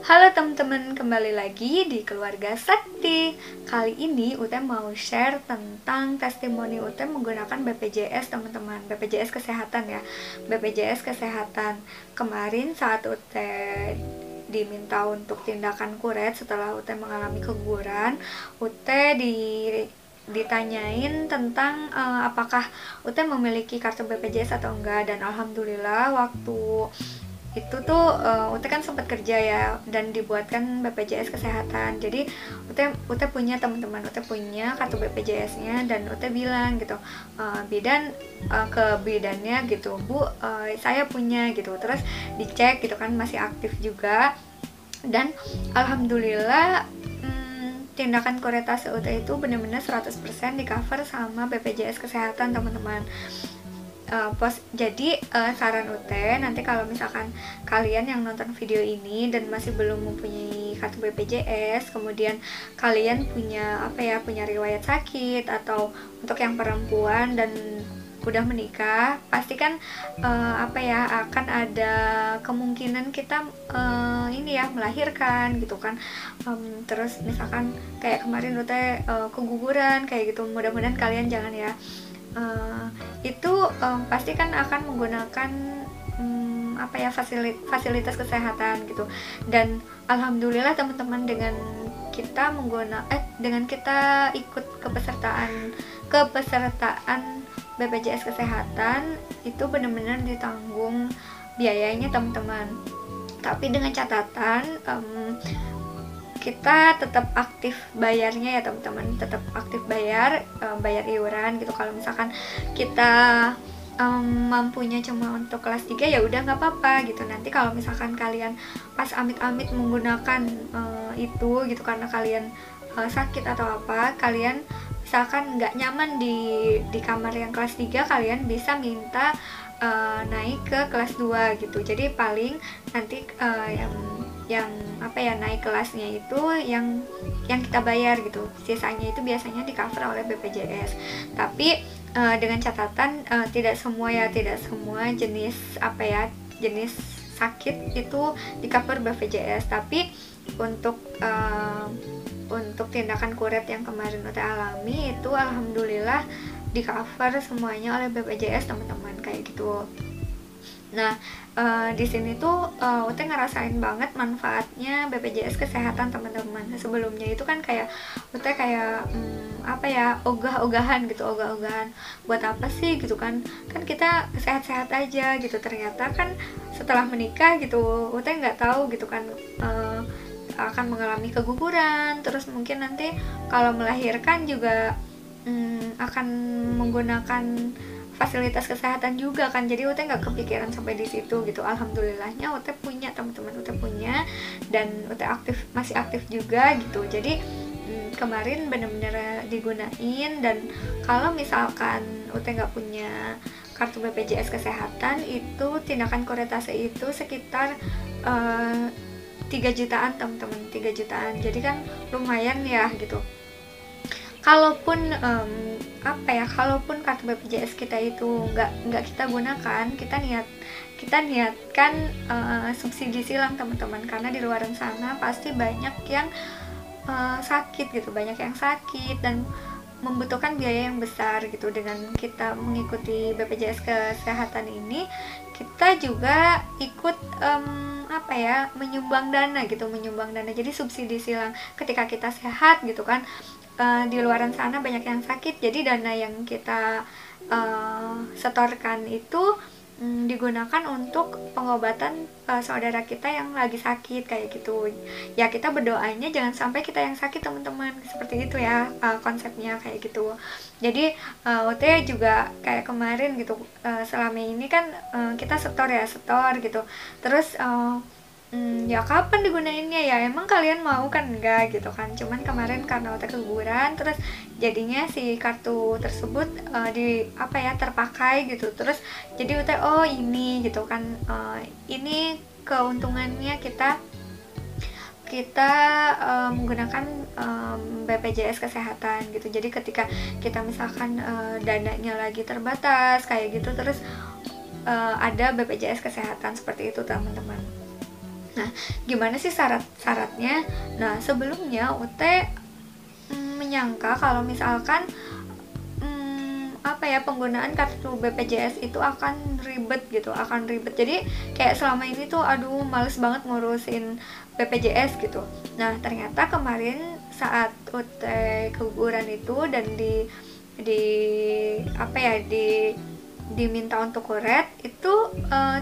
Halo teman-teman, kembali lagi di Keluarga Sakti. Kali ini Ute mau share tentang testimoni Ute menggunakan BPJS teman-teman. BPJS Kesehatan ya. BPJS Kesehatan. Kemarin saat Ute diminta untuk tindakan kuret setelah Ute mengalami keguguran Ute di ditanyain tentang uh, apakah Ute memiliki kartu BPJS atau enggak. Dan alhamdulillah waktu itu tuh uh, Ute kan sempat kerja ya dan dibuatkan BPJS kesehatan. Jadi Ute Ute punya teman-teman Ute punya kartu BPJS-nya dan Ute bilang gitu uh, bidan uh, ke bidannya gitu Bu uh, saya punya gitu. Terus dicek gitu kan masih aktif juga. Dan alhamdulillah hmm, tindakan kuretase Ute itu benar-benar 100% di cover sama BPJS kesehatan teman-teman uh, pos jadi uh, saran UT nanti kalau misalkan kalian yang nonton video ini dan masih belum mempunyai kartu BPJS kemudian kalian punya apa ya punya riwayat sakit atau untuk yang perempuan dan udah menikah pasti kan uh, apa ya akan ada kemungkinan kita uh, ini ya melahirkan gitu kan. Um, terus misalkan kayak kemarin udah uh, keguguran kayak gitu mudah-mudahan kalian jangan ya uh, itu um, pasti kan akan menggunakan um, apa ya fasilitas, fasilitas kesehatan gitu. Dan alhamdulillah teman-teman dengan kita menggunakan eh dengan kita ikut kepesertaan kepesertaan BPJS kesehatan itu benar-benar ditanggung biayanya teman-teman. Tapi dengan catatan um, kita tetap aktif bayarnya ya teman-teman. Tetap aktif bayar um, bayar iuran gitu. Kalau misalkan kita um, mampunya cuma untuk kelas 3 ya udah nggak apa-apa gitu. Nanti kalau misalkan kalian pas amit-amit menggunakan uh, itu gitu karena kalian uh, sakit atau apa kalian misalkan nggak nyaman di di kamar yang kelas 3 kalian bisa minta uh, naik ke kelas 2 gitu. Jadi paling nanti uh, yang yang apa ya naik kelasnya itu yang yang kita bayar gitu. Sisanya itu biasanya di cover oleh BPJS tapi uh, dengan catatan uh, tidak semua ya tidak semua jenis apa ya jenis sakit itu di cover BPJS tapi untuk uh, untuk tindakan kuret yang kemarin udah alami itu alhamdulillah di cover semuanya oleh BPJS teman-teman. Kayak gitu Nah, uh, di sini tuh uh, Ute ngerasain banget manfaatnya BPJS kesehatan teman-teman. Sebelumnya itu kan kayak Ute kayak um, apa ya ogah-ogahan gitu, ogah-ogahan buat apa sih gitu kan? Kan kita sehat-sehat aja gitu. Ternyata kan setelah menikah gitu, Ute nggak tahu gitu kan. Uh, akan mengalami keguguran terus mungkin nanti kalau melahirkan juga um, akan menggunakan fasilitas kesehatan juga kan. Jadi Ute nggak kepikiran sampai di situ gitu. Alhamdulillahnya Ute punya teman-teman Ute punya dan Ute aktif masih aktif juga gitu. Jadi hmm, kemarin bener-bener digunain dan kalau misalkan Ute nggak punya kartu BPJS kesehatan itu tindakan koretase itu sekitar uh, 3 jutaan teman-teman 3 jutaan. Jadi kan lumayan ya gitu. Kalaupun um, apa ya kalaupun kartu BPJS kita itu nggak nggak kita gunakan kita niat kita niatkan uh, subsidi silang teman-teman. Karena di luar sana pasti banyak yang uh, sakit gitu banyak yang sakit dan membutuhkan biaya yang besar gitu. Dengan kita mengikuti BPJS kesehatan ini kita juga ikut um, apa ya menyumbang dana gitu menyumbang dana. Jadi subsidi silang ketika kita sehat gitu kan uh, di luaran sana banyak yang sakit. Jadi dana yang kita uh, setorkan itu um, digunakan untuk pengobatan uh, saudara kita yang lagi sakit kayak gitu. Ya kita berdoanya jangan sampai kita yang sakit teman-teman. Seperti itu ya uh, konsepnya kayak gitu. Jadi uh, OT juga kayak kemarin gitu uh, selama ini kan uh, kita setor ya setor gitu. Terus uh, Hmm, ya kapan digunainnya ya? Emang kalian mau kan enggak gitu kan? Cuman kemarin karena udah keguguran terus jadinya si kartu tersebut uh, di apa ya terpakai gitu. Terus jadi udah oh ini gitu kan. Uh, ini keuntungannya kita kita uh, menggunakan um, BPJS kesehatan gitu. Jadi ketika kita misalkan uh, dananya lagi terbatas kayak gitu terus uh, ada BPJS kesehatan seperti itu teman-teman Nah, gimana sih syarat-syaratnya? Nah, sebelumnya UT mm, menyangka kalau misalkan mm, apa ya penggunaan kartu BPJS itu akan ribet gitu, akan ribet. Jadi kayak selama ini tuh aduh males banget ngurusin BPJS gitu. Nah, ternyata kemarin saat UT keguguran itu dan di di apa ya di diminta untuk kuret itu uh,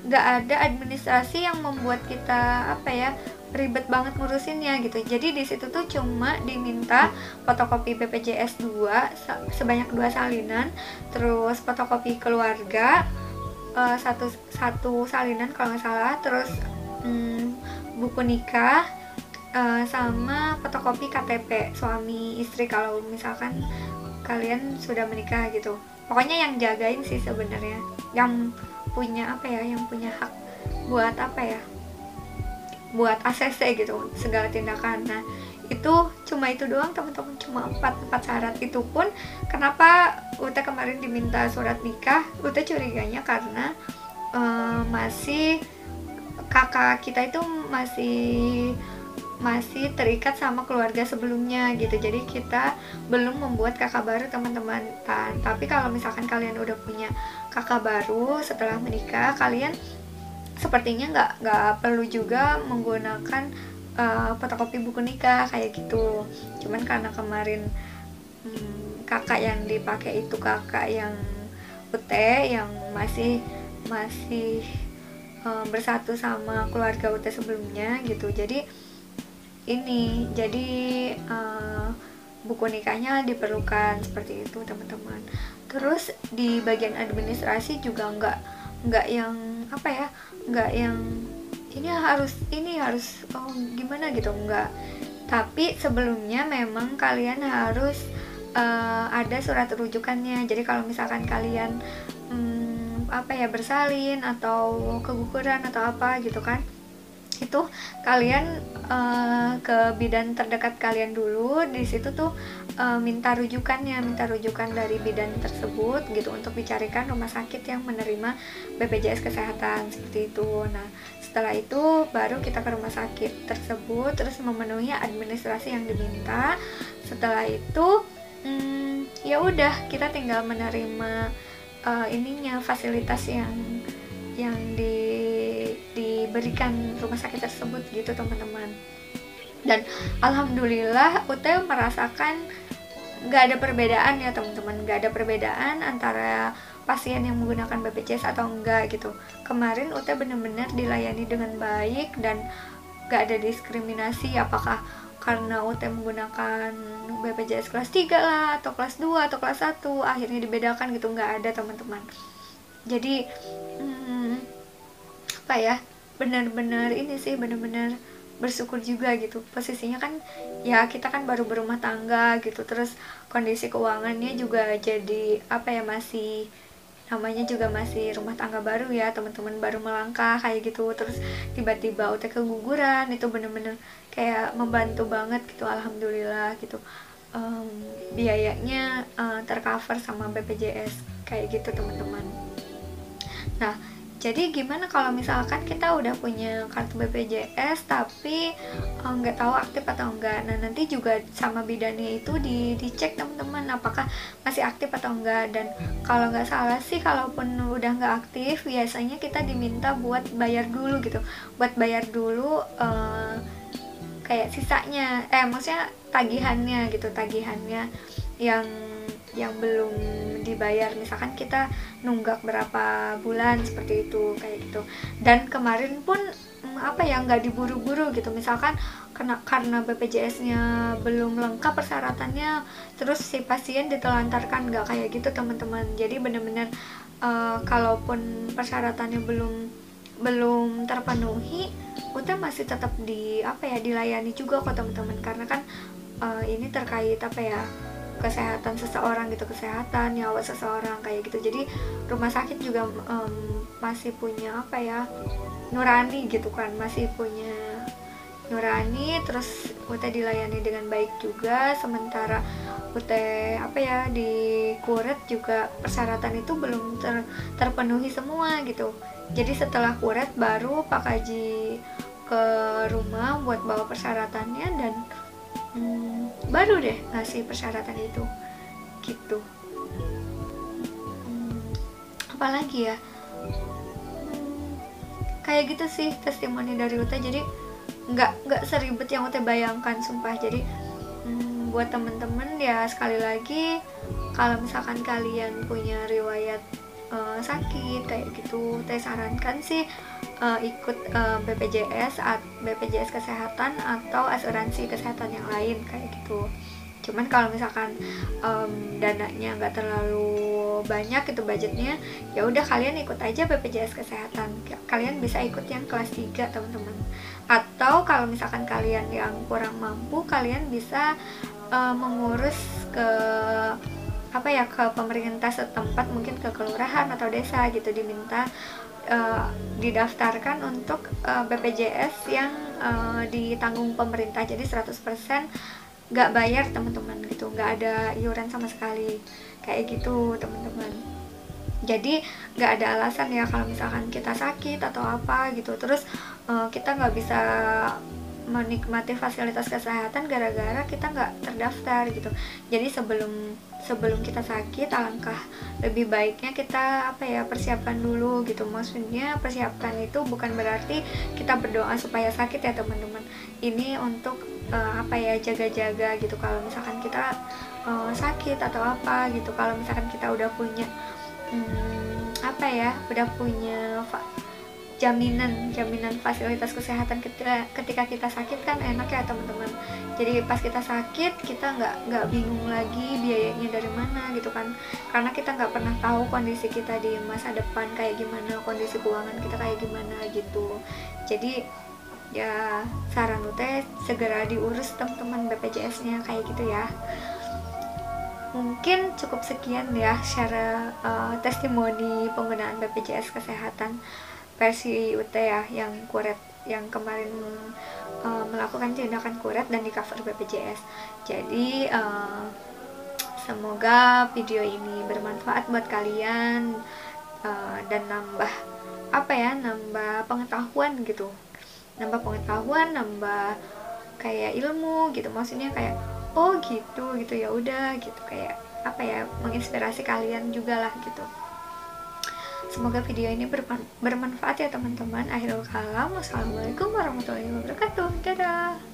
nggak ada administrasi yang membuat kita apa ya ribet banget ngurusinnya gitu. Jadi di situ tuh cuma diminta fotokopi BPJS 2 sebanyak dua salinan. Terus fotokopi keluarga uh, satu satu salinan kalau nggak salah. Terus hmm, buku nikah uh, sama fotokopi KTP suami istri kalau misalkan kalian sudah menikah gitu. Pokoknya yang jagain sih sebenarnya. Yang punya apa ya yang punya hak buat apa ya buat ACC gitu segala tindakan. Nah itu cuma itu doang teman-teman cuma empat empat syarat. Itu pun kenapa Ute kemarin diminta surat nikah? Ute curiganya karena uh, masih kakak kita itu masih masih terikat sama keluarga sebelumnya gitu. Jadi kita belum membuat kakak baru teman-teman. Tapi kalau misalkan kalian udah punya kakak baru setelah menikah kalian sepertinya nggak nggak perlu juga menggunakan uh, fotokopi buku nikah kayak gitu. Cuman karena kemarin hmm, kakak yang dipakai itu kakak yang UT yang masih masih uh, bersatu sama keluarga UT sebelumnya gitu. Jadi ini jadi uh, buku nikahnya diperlukan seperti itu teman-teman terus di bagian administrasi juga nggak nggak yang apa ya nggak yang ini harus ini harus oh gimana gitu nggak. Tapi sebelumnya memang kalian harus uh, ada surat rujukannya. Jadi kalau misalkan kalian hmm, apa ya bersalin atau keguguran atau apa gitu kan itu kalian uh, ke bidan terdekat kalian dulu di situ tuh uh, minta rujukannya minta rujukan dari bidan tersebut gitu untuk dicarikan rumah sakit yang menerima BPJS kesehatan seperti itu. Nah setelah itu baru kita ke rumah sakit tersebut terus memenuhi administrasi yang diminta. Setelah itu hmm, ya udah kita tinggal menerima uh, ininya fasilitas yang yang di, diberikan rumah sakit tersebut gitu teman-teman. Dan alhamdulillah UT merasakan nggak ada perbedaan ya teman-teman. Nggak ada perbedaan antara pasien yang menggunakan BPJS atau enggak gitu. Kemarin UT benar-benar dilayani dengan baik dan nggak ada diskriminasi. Apakah karena UT menggunakan BPJS kelas 3 lah atau kelas 2 atau kelas 1 akhirnya dibedakan gitu. Nggak ada teman-teman. Jadi apa ya benar-benar ini sih benar-benar bersyukur juga gitu. Posisinya kan ya kita kan baru berumah tangga gitu terus kondisi keuangannya juga jadi apa ya masih namanya juga masih rumah tangga baru ya teman-teman baru melangkah kayak gitu. Terus tiba-tiba udah keguguran itu bener-bener kayak membantu banget gitu alhamdulillah gitu. Um, biayanya uh, tercover sama BPJS kayak gitu teman-teman. Nah, jadi gimana kalau misalkan kita udah punya kartu BPJS tapi eh, nggak uh, tahu aktif atau enggak. Nah, nanti juga sama bidannya itu di dicek teman-teman apakah masih aktif atau enggak dan kalau nggak salah sih kalaupun udah nggak aktif biasanya kita diminta buat bayar dulu gitu. Buat bayar dulu uh, kayak sisanya eh maksudnya tagihannya gitu, tagihannya yang yang belum dibayar. Misalkan kita nunggak berapa bulan seperti itu kayak gitu. Dan kemarin pun mm, apa ya nggak diburu-buru gitu. Misalkan karena karena BPJS-nya belum lengkap persyaratannya terus si pasien ditelantarkan nggak kayak gitu teman-teman. Jadi bener-bener uh, kalaupun persyaratannya belum belum terpenuhi kita masih tetap di apa ya dilayani juga kok teman-teman. Karena kan uh, ini terkait apa ya kesehatan seseorang gitu kesehatan nyawa seseorang kayak gitu. Jadi rumah sakit juga um, masih punya apa ya nurani gitu kan masih punya nurani terus UT dilayani dengan baik juga. Sementara UT apa ya di kuret juga persyaratan itu belum ter, terpenuhi semua gitu. Jadi setelah kuret baru Pak Kaji ke rumah buat bawa persyaratannya dan baru deh ngasih persyaratan itu. Gitu. Hmm, apalagi ya? Hmm, kayak gitu sih testimoni dari Uta. Jadi nggak nggak seribet yang Uta bayangkan sumpah. Jadi hmm, buat temen-temen ya sekali lagi kalau misalkan kalian punya riwayat uh, sakit kayak gitu. Saya sarankan sih uh, ikut uh, BPJS at BPJS kesehatan atau asuransi kesehatan yang lain kayak gitu. Cuman kalau misalkan um, dananya nggak terlalu banyak itu budgetnya ya udah kalian ikut aja BPJS kesehatan. Kalian bisa ikut yang kelas 3 teman-teman. Atau kalau misalkan kalian yang kurang mampu kalian bisa uh, mengurus ke apa ya ke pemerintah setempat mungkin ke kelurahan atau desa gitu diminta uh, didaftarkan untuk uh, eh, BPJS yang uh, ditanggung pemerintah. Jadi 100% nggak bayar teman-teman gitu. Nggak ada iuran sama sekali. Kayak gitu teman-teman. Jadi nggak ada alasan ya kalau misalkan kita sakit atau apa gitu. Terus uh, kita nggak bisa menikmati fasilitas kesehatan gara-gara kita nggak terdaftar gitu. Jadi sebelum sebelum kita sakit alangkah lebih baiknya kita apa ya persiapkan dulu gitu. Maksudnya persiapkan itu bukan berarti kita berdoa supaya sakit ya teman-teman. Ini untuk uh, apa ya jaga-jaga gitu. Kalau misalkan kita uh, sakit atau apa gitu. Kalau misalkan kita udah punya hmm, apa ya udah punya jaminan jaminan fasilitas kesehatan ketika ketika kita sakit kan enak ya teman-teman. Jadi pas kita sakit kita nggak nggak bingung lagi biayanya dari mana gitu kan. Karena kita nggak pernah tahu kondisi kita di masa depan kayak gimana kondisi keuangan kita kayak gimana gitu. Jadi ya saran teh segera diurus teman-teman BPJS-nya kayak gitu ya. Mungkin cukup sekian ya share uh, testimoni penggunaan BPJS kesehatan versi UT ya yang kuret yang kemarin uh, melakukan tindakan kuret dan di cover BPJS jadi uh, semoga video ini bermanfaat buat kalian uh, dan nambah apa ya nambah pengetahuan gitu. Nambah pengetahuan nambah kayak ilmu gitu. Maksudnya kayak oh gitu gitu ya udah gitu. Kayak apa ya menginspirasi kalian juga lah gitu Semoga video ini bermanfaat ya teman-teman. Akhirul kalam. Wassalamualaikum warahmatullahi wabarakatuh. Dadah.